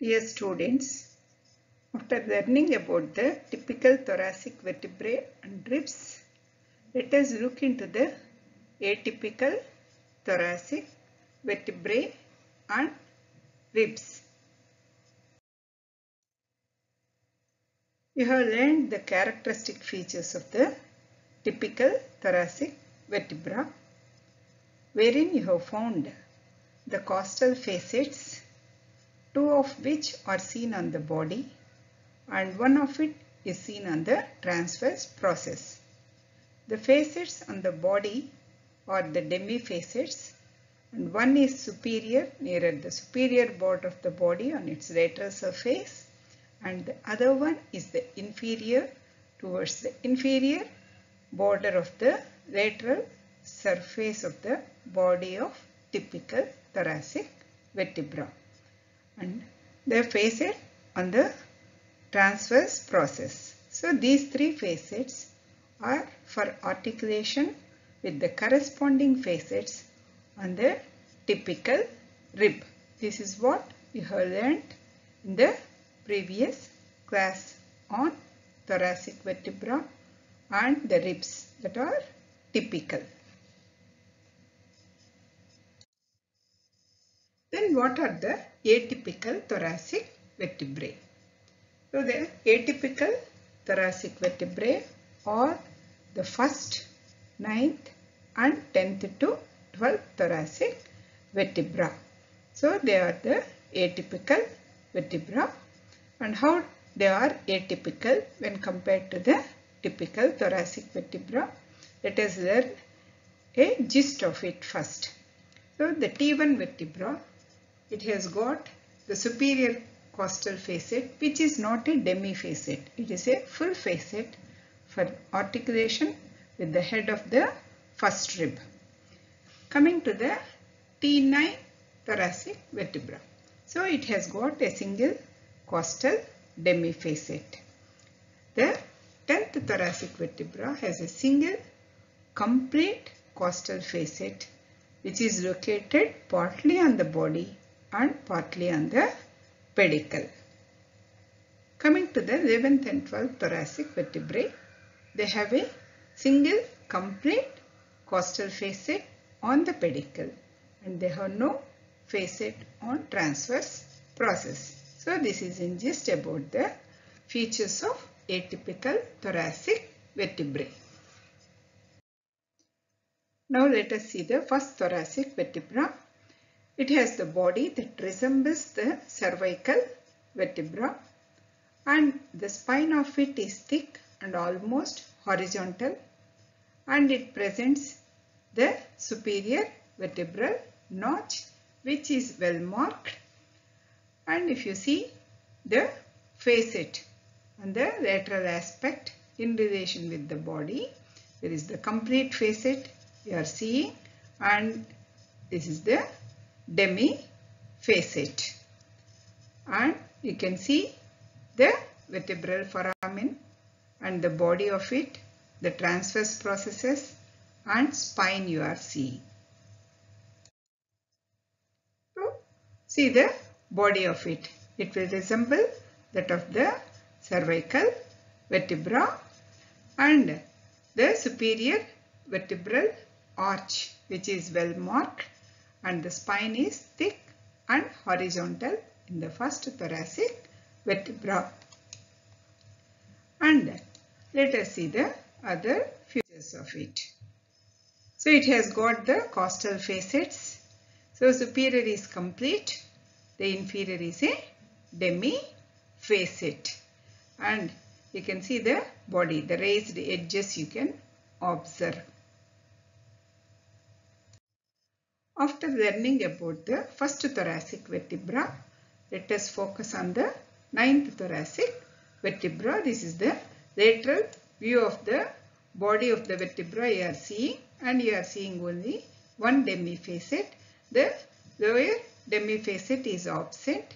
Dear students, after learning about the typical thoracic vertebrae and ribs, let us look into the atypical thoracic vertebrae and ribs. You have learned the characteristic features of the typical thoracic vertebra, wherein you have found the costal facets, two of which are seen on the body and one of it is seen on the transverse process. The facets on the body are the demifacets and one is superior nearer the superior part of the body on its lateral surface and the other one is the inferior towards the inferior border of the lateral surface of the body of typical thoracic vertebra and the facet on the transverse process. So these three facets are for articulation with the corresponding facets on the typical rib. This is what you have learned in the previous class on thoracic vertebra and the ribs that are typical. Then what are the atypical thoracic vertebrae? So the atypical thoracic vertebrae are the first, ninth and tenth to twelfth thoracic vertebra. So they are the atypical vertebra and how they are atypical when compared to the typical thoracic vertebra. Let us learn a gist of it first. So the T1 vertebra, it has got the superior costal facet which is not a demi facet. It is a full facet for articulation with the head of the first rib. Coming to the T9 thoracic vertebra. So it has got a single costal demi facet. The 10th thoracic vertebra has a single complete costal facet which is located partly on the body and partly on the pedicle. Coming to the 11th and 12th thoracic vertebrae, they have a single complete costal facet on the pedicle and they have no facet on transverse process. So this is in just about the features of atypical thoracic vertebrae. Now let us see the first thoracic vertebra. It has the body that resembles the cervical vertebra and the spine of it is thick and almost horizontal and it presents the superior vertebral notch which is well marked. And if you see the facet and the lateral aspect in relation with the body there is the complete facet you are seeing and this is the demi facet and you can see the vertebral foramen and the body of it the transverse processes and spine you are seeing. So, see the body of it. It will resemble that of the cervical vertebra and the superior vertebral arch which is well marked and the spine is thick and horizontal in the first thoracic vertebra. And let us see the other features of it. So it has got the costal facets. So superior is complete, the inferior is a demi facet and you can see the body, the raised edges you can observe. After learning about the first thoracic vertebra, let us focus on the ninth thoracic vertebra. This is the lateral view of the body of the vertebra you are seeing and you are seeing only one demi-facet. The lower demi-facet is absent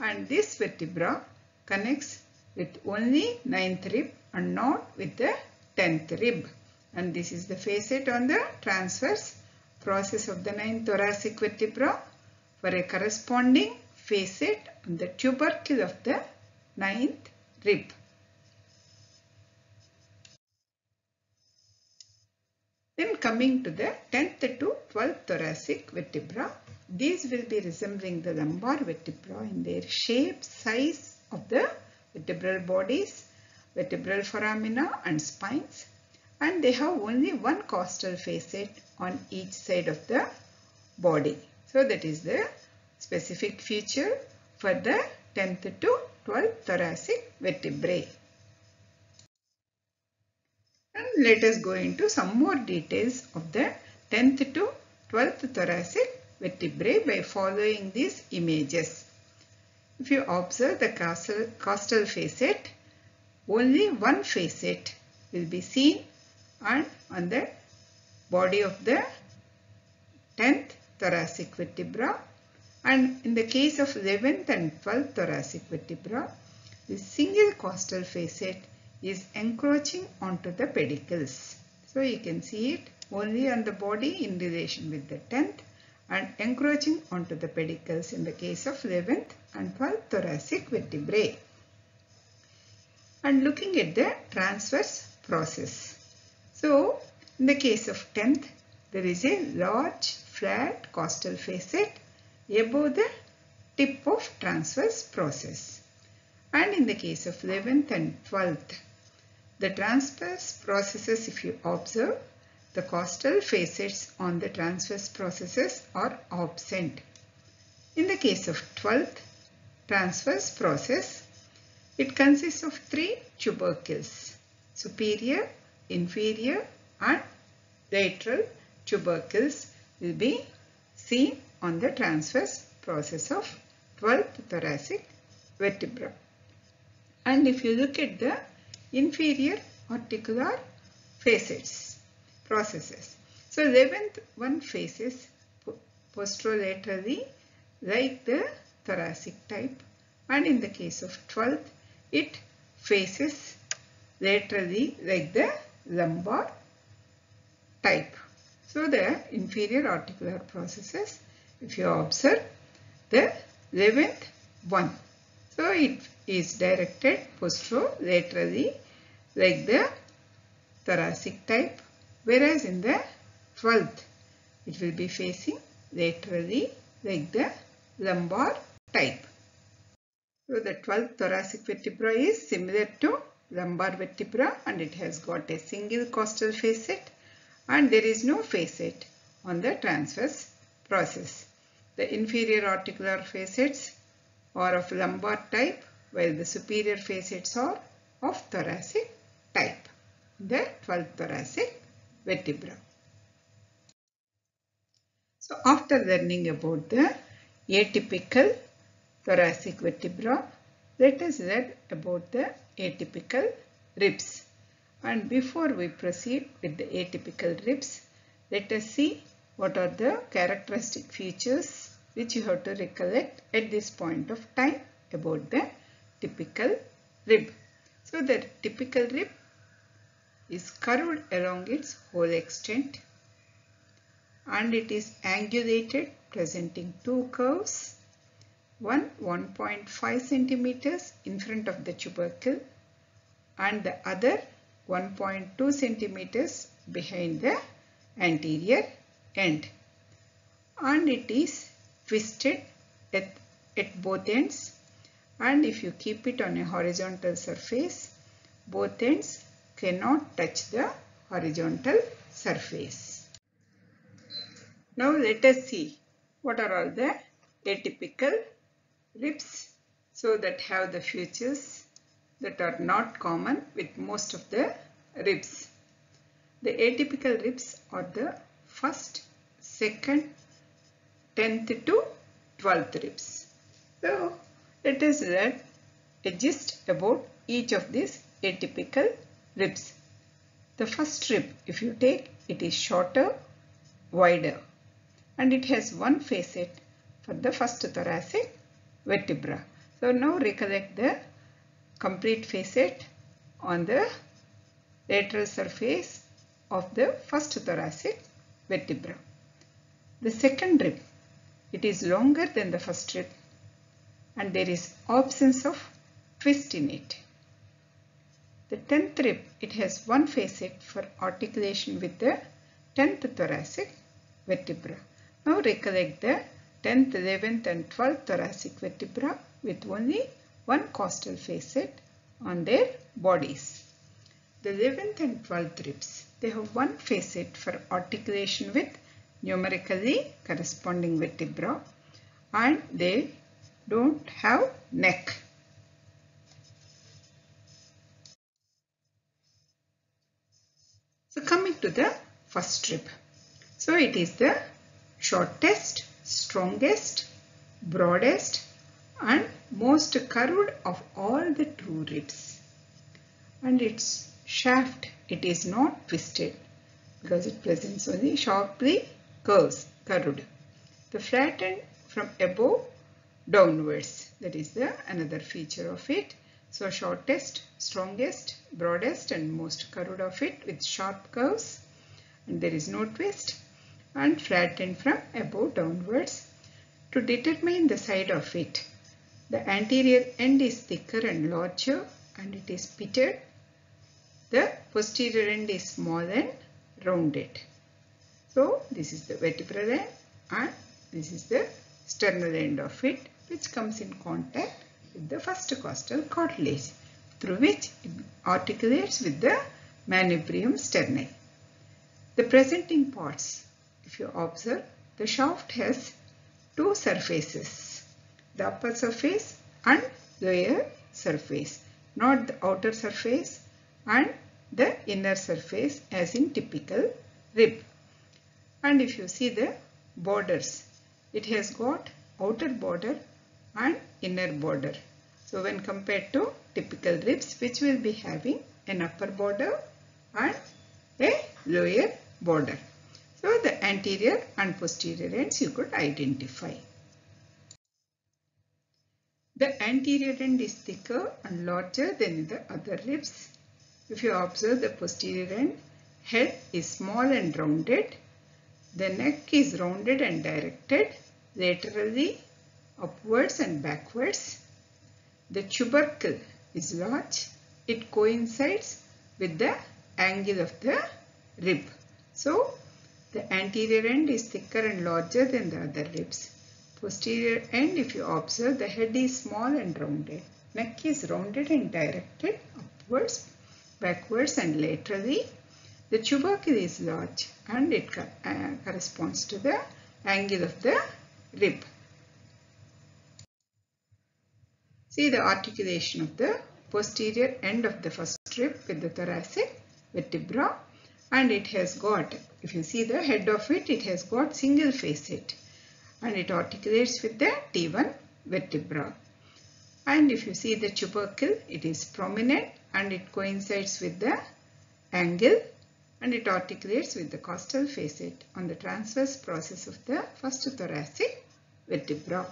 and this vertebra connects with only ninth rib and not with the tenth rib. And this is the facet on the transverse process of the ninth thoracic vertebra for a corresponding facet on the tubercle of the ninth rib. Then coming to the 10th to 12th thoracic vertebra, these will be resembling the lumbar vertebra in their shape, size of the vertebral bodies, vertebral foramina and spines and they have only one costal facet on each side of the body. So that is the specific feature for the 10th to 12th thoracic vertebrae. And let us go into some more details of the 10th to 12th thoracic vertebrae by following these images. If you observe the costal, facet, only one facet will be seen and on the body of the 10th thoracic vertebra and in the case of 11th and 12th thoracic vertebra, the single costal facet is encroaching onto the pedicles. So you can see it only on the body in relation with the 10th and encroaching onto the pedicles in the case of 11th and 12th thoracic vertebrae. And looking at the transverse process. So in the case of 10th, there is a large flat costal facet above the tip of transverse process. And in the case of 11th and 12th, the transverse processes if you observe, the costal facets on the transverse processes are absent. In the case of 12th transverse process, it consists of three tubercles, superior, inferior and lateral tubercles will be seen on the transverse process of 12th thoracic vertebra. And if you look at the inferior articular facets, processes. So 11th one faces posterolaterally like the thoracic type and in the case of 12th it faces laterally like the lumbar type. So the inferior articular processes, if you observe the 11th one. So it is directed posterolaterally like the thoracic type whereas in the 12th it will be facing laterally like the lumbar type. So the 12th thoracic vertebra is similar to lumbar vertebra and it has got a single costal facet and there is no facet on the transverse process. The inferior articular facets are of lumbar type while the superior facets are of thoracic type. The 12th thoracic vertebra. So after learning about the atypical thoracic vertebra, let us learn about the atypical ribs. And before we proceed with the atypical ribs, let us see what are the characteristic features which you have to recollect at this point of time about the typical rib. So the typical rib is curved along its whole extent and it is angulated presenting two curves one 1.5 centimeters in front of the tubercle and the other 1.2 centimeters behind the anterior end and it is twisted at, at both ends and if you keep it on a horizontal surface both ends cannot touch the horizontal surface. Now let us see what are all the atypical ribs so that have the features that are not common with most of the ribs. The atypical ribs are the first, second, 10th to 12th ribs. So let us learn a gist about each of these atypical ribs. The first rib, if you take, it is shorter, wider and it has one facet for the first thoracic vertebra. So now recollect the complete facet on the lateral surface of the first thoracic vertebra. The second rib, it is longer than the first rib and there is absence of twist in it. The 10th rib, it has one facet for articulation with the 10th thoracic vertebra. Now recollect the 10th, 11th and 12th thoracic vertebra with only one costal facet on their bodies. The 11th and 12th ribs, they have one facet for articulation with numerically corresponding vertebra and they don't have neck. So coming to the first rib. So it is the shortest, strongest, broadest and most curved of all the true ribs. And its shaft, it is not twisted because it presents only sharply curves, curved. The flattened from above downwards. That is the another feature of it. So shortest, strongest, broadest and most curved of it with sharp curves and there is no twist and flattened from above downwards. To determine the side of it, the anterior end is thicker and larger and it is pitted. The posterior end is small and rounded. So this is the vertebral end and this is the sternal end of it which comes in contact with the first costal cartilage through which it articulates with the manubrium sterni. The presenting parts, if you observe, the shaft has two surfaces, the upper surface and lower surface, not the outer surface and the inner surface as in typical rib. And if you see the borders, it has got outer border and inner border. So when compared to typical ribs which will be having an upper border and a lower border. So the anterior and posterior ends you could identify. The anterior end is thicker and larger than the other ribs. If you observe the posterior end, head is small and rounded. The neck is rounded and directed laterally upwards and backwards. The tubercle is large. It coincides with the angle of the rib. So, the anterior end is thicker and larger than the other ribs. Posterior end, if you observe, the head is small and rounded. Neck is rounded and directed upwards, backwards and laterally. The tubercle is large and it uh, corresponds to the angle of the rib. See the articulation of the posterior end of the first rib with the thoracic vertebra and it has got, if you see the head of it, it has got single facet and it articulates with the T1 vertebra. And if you see the tubercle, it is prominent and it coincides with the angle and it articulates with the costal facet on the transverse process of the first thoracic vertebra.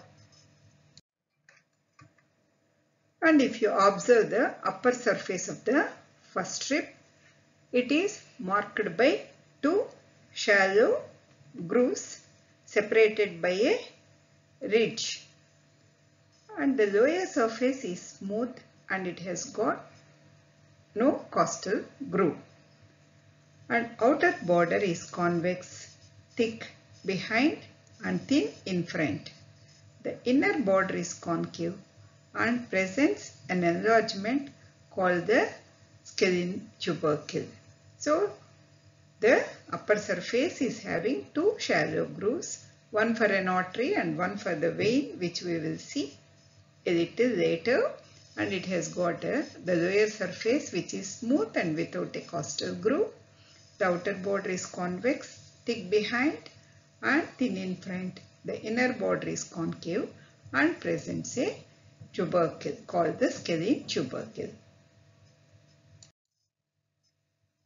And if you observe the upper surface of the first rib, it is marked by two shallow grooves separated by a ridge. And the lower surface is smooth and it has got no costal groove. And outer border is convex, thick behind and thin in front. The inner border is concave and presents an enlargement called the scalene tubercle. So the upper surface is having two shallow grooves, one for an artery and one for the vein which we will see a little later and it has got a, the lower surface which is smooth and without a costal groove. The outer border is convex, thick behind and thin in front. The inner border is concave and presents a tubercle called the scalene tubercle.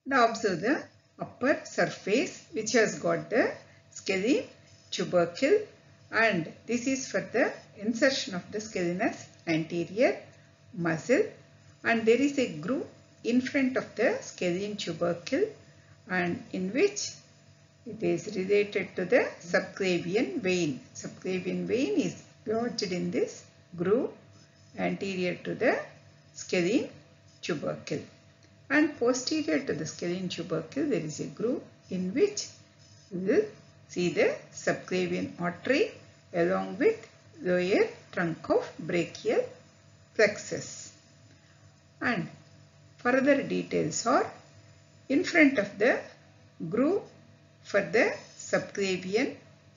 Now observe the upper surface which has got the scalene tubercle. And this is for the insertion of the scalenus anterior muscle. And there is a groove in front of the scalene tubercle and in which it is related to the subclavian vein. Subclavian vein is lodged in this groove anterior to the scalene tubercle and posterior to the scalene tubercle there is a groove in which we will see the subclavian artery along with lower trunk of brachial plexus. And further details are in front of the groove for the subclavian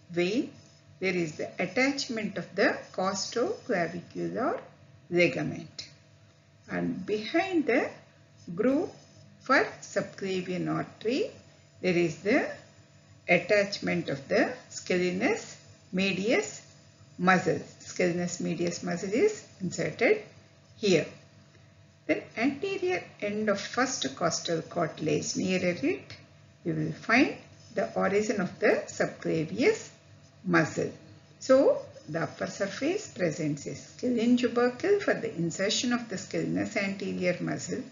vein there is the attachment of the costoclavicular ligament and behind the groove for subclavian artery there is the attachment of the scalenus medius muscle. Scalenus medius muscle is inserted here. Then anterior end of first costal cartilage nearer it you will find the origin of the subclavius muscle. So the upper surface presents a scalene tubercle for the insertion of the scalenus anterior muscle.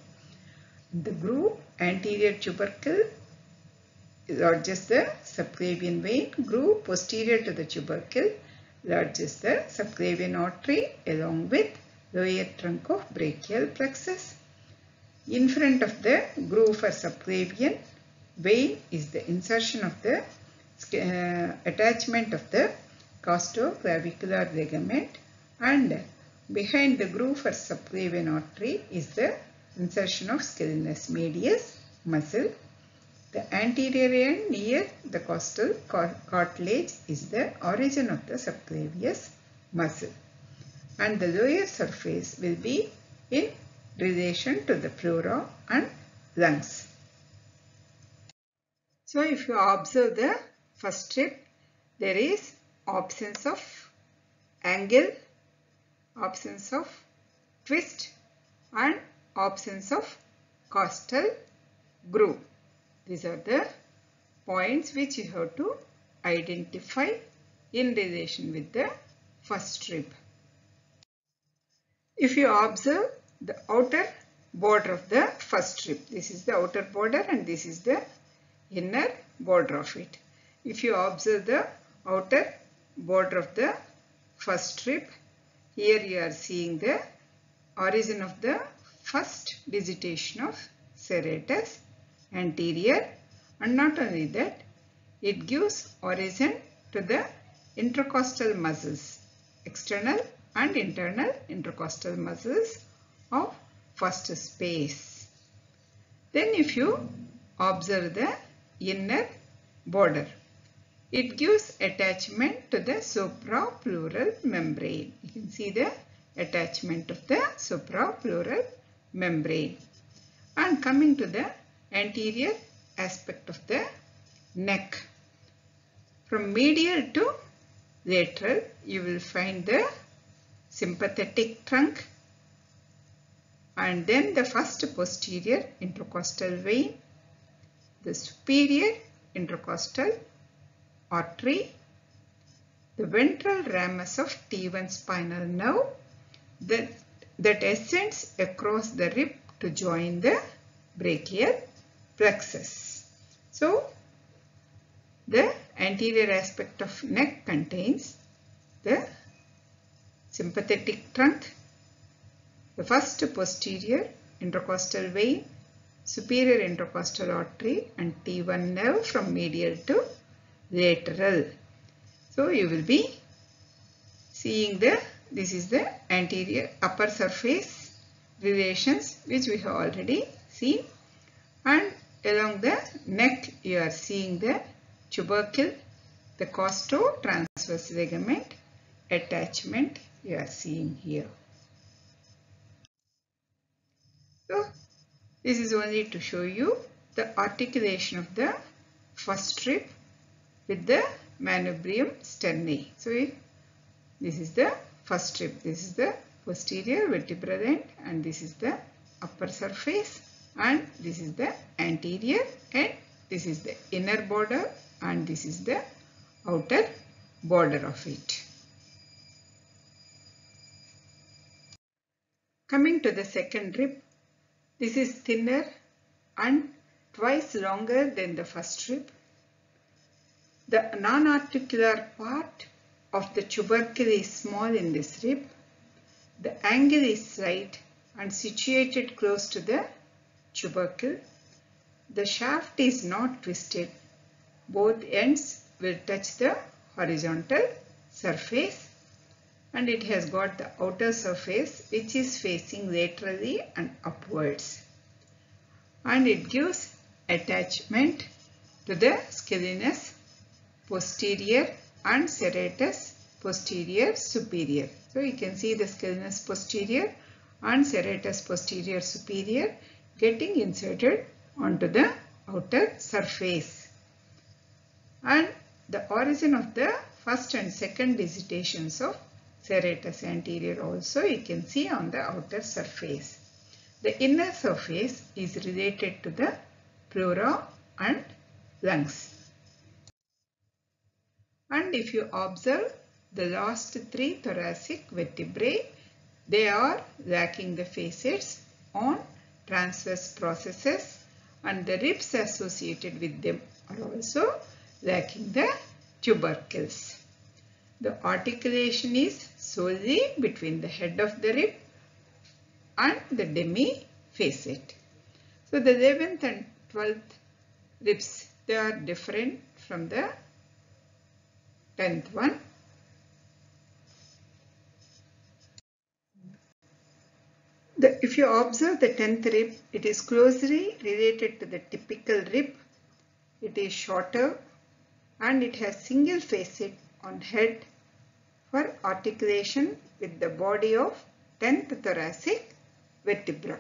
The groove anterior tubercle largest the subclavian vein, groove posterior to the tubercle, largest the subclavian artery along with lower trunk of brachial plexus. In front of the groove for subclavian vein is the insertion of the uh, attachment of the costoclavicular ligament and behind the groove for subclavian artery is the insertion of scalenus medius muscle the anterior end near the costal cartilage is the origin of the subclavius muscle and the lower surface will be in relation to the pleura and lungs. So if you observe the first rib, there is absence of angle, absence of twist and absence of costal groove. These are the points which you have to identify in relation with the first rib. If you observe the outer border of the first rib, this is the outer border and this is the inner border of it. If you observe the outer border of the first rib, here you are seeing the origin of the first digitation of serratus anterior and not only that it gives origin to the intercostal muscles external and internal intercostal muscles of first space. Then if you observe the inner border, it gives attachment to the suprapleural membrane. You can see the attachment of the suprapleural membrane. And coming to the anterior aspect of the neck. From medial to lateral, you will find the sympathetic trunk and then the first posterior intercostal vein, the superior intercostal artery, the ventral ramus of T1 spinal nerve that, that ascends across the rib to join the brachial plexus. So, the anterior aspect of neck contains the sympathetic trunk, the first posterior intercostal vein, superior intercostal artery and T1 nerve from medial to lateral. So, you will be seeing the, this is the anterior upper surface relations which we have already seen and along the neck you are seeing the tubercle, the costo-transverse ligament attachment you are seeing here. So this is only to show you the articulation of the first rib with the manubrium sterni. So this is the first rib. This is the posterior vertebral end and this is the upper surface and this is the anterior and this is the inner border and this is the outer border of it. Coming to the second rib, this is thinner and twice longer than the first rib. The non-articular part of the tubercle is small in this rib The angle is right and situated close to the tubercle. The shaft is not twisted. Both ends will touch the horizontal surface and it has got the outer surface which is facing laterally and upwards and it gives attachment to the scalenus posterior and serratus posterior superior. So you can see the scalenus posterior and serratus posterior superior getting inserted onto the outer surface. And the origin of the first and second digitations of serratus anterior also you can see on the outer surface. The inner surface is related to the pleura and lungs. And if you observe the last three thoracic vertebrae, they are lacking the facets on transverse processes and the ribs associated with them are also lacking the tubercles. The articulation is solely between the head of the rib and the demi facet. So the 11th and 12th ribs, they are different from the 10th one. The, if you observe the 10th rib, it is closely related to the typical rib. It is shorter and it has single facet on head for articulation with the body of 10th thoracic vertebra.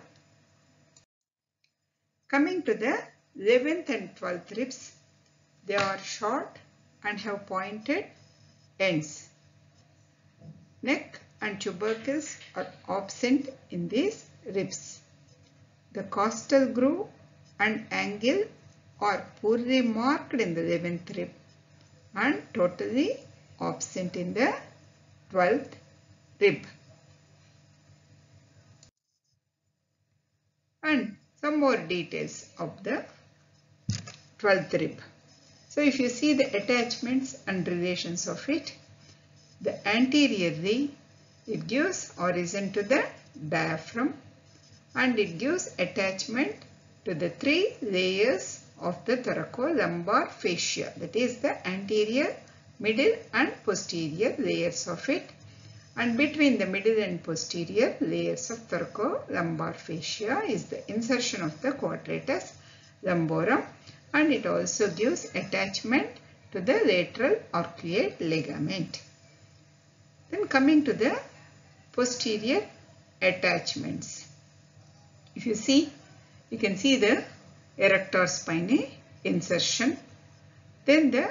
Coming to the 11th and 12th ribs, they are short and have pointed ends. Neck and tubercles are absent in these ribs. The costal groove and angle are poorly marked in the 11th rib and totally absent in the 12th rib. And some more details of the 12th rib. So if you see the attachments and relations of it, the anteriorly it gives origin to the diaphragm and it gives attachment to the three layers of the thoracolumbar fascia that is the anterior, middle and posterior layers of it. And between the middle and posterior layers of thoracolumbar fascia is the insertion of the quadratus lumborum and it also gives attachment to the lateral arcuate ligament. Then coming to the posterior attachments. If you see, you can see the erector spinae insertion. Then the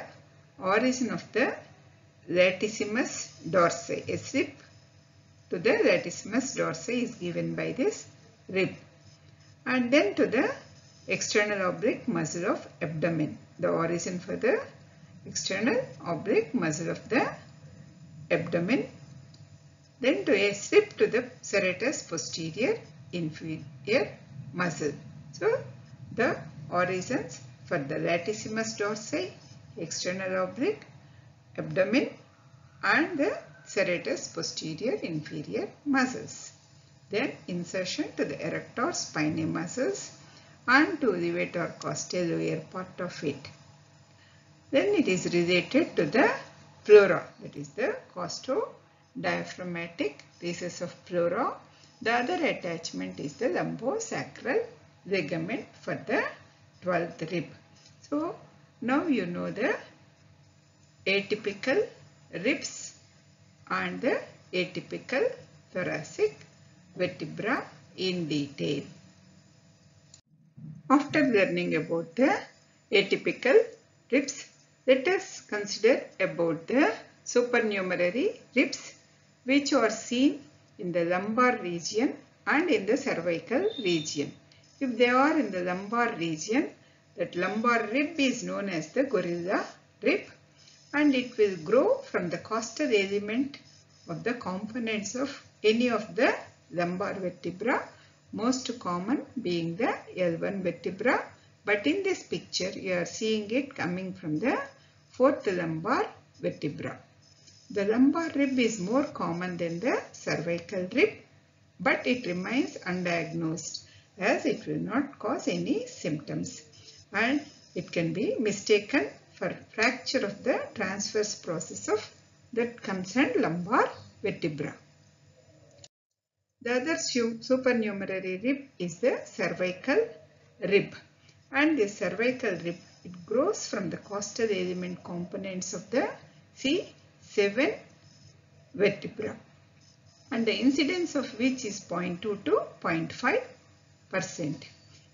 origin of the latissimus dorsi, a slip to the latissimus dorsi is given by this rib. And then to the external oblique muscle of abdomen, the origin for the external oblique muscle of the abdomen. Then to a slip to the serratus posterior inferior muscle. So the origins for the latissimus dorsi, external oblique, abdomen and the serratus posterior inferior muscles. Then insertion to the erector spinae muscles and to levator costae lower part of it. Then it is related to the pleura that is the costo-diaphragmatic pieces of pleura. The other attachment is the lumbocostal ligament for the 12th rib. So now you know the atypical ribs and the atypical thoracic vertebra in detail. After learning about the atypical ribs, let us consider about the supernumerary ribs which are seen in the lumbar region and in the cervical region. If they are in the lumbar region, that lumbar rib is known as the gorilla rib and it will grow from the costal element of the components of any of the lumbar vertebra, most common being the L1 vertebra. But in this picture, you are seeing it coming from the fourth lumbar vertebra. The lumbar rib is more common than the cervical rib but it remains undiagnosed as it will not cause any symptoms and it can be mistaken for fracture of the transverse process of that concerned lumbar vertebra. The other supernumerary rib is the cervical rib. And the cervical rib it grows from the costal element components of the C7 vertebra. And the incidence of which is 0.2 to 0.5 percent.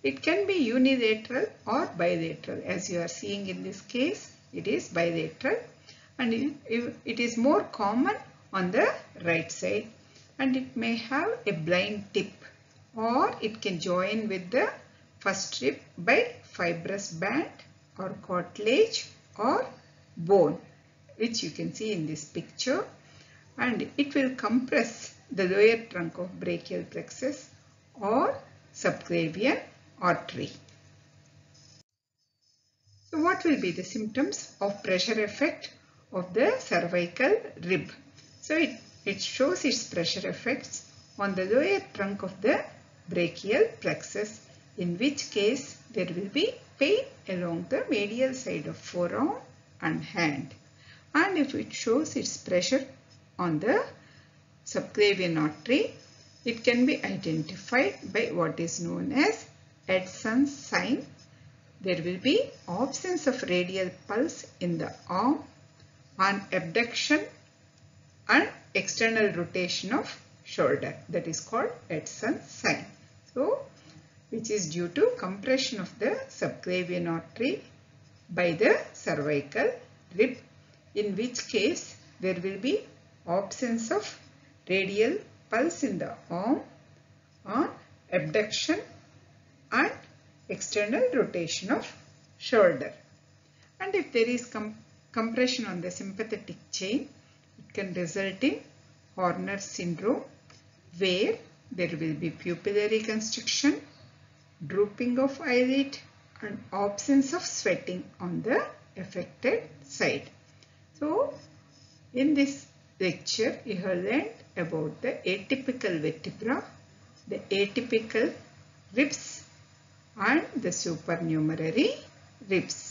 It can be unilateral or bilateral. As you are seeing in this case it is bilateral. And it is more common on the right side and it may have a blind tip or it can join with the first rib by fibrous band or cartilage or bone which you can see in this picture and it will compress the lower trunk of brachial plexus or subclavian artery. So what will be the symptoms of pressure effect of the cervical rib? So it, it shows its pressure effects on the lower trunk of the brachial plexus in which case there will be pain along the medial side of forearm and hand. And if it shows its pressure on the subclavian artery, it can be identified by what is known as Adson's sign. There will be absence of radial pulse in the arm on abduction and external rotation of shoulder that is called Adson's sign. So, which is due to compression of the subclavian artery by the cervical rib in which case there will be absence of radial pulse in the arm on abduction and external rotation of shoulder. And if there is com compression on the sympathetic chain, can result in Horner syndrome where there will be pupillary constriction, drooping of eyelid and absence of sweating on the affected side. So, in this lecture, you have learned about the atypical vertebra, the atypical ribs and the supernumerary ribs.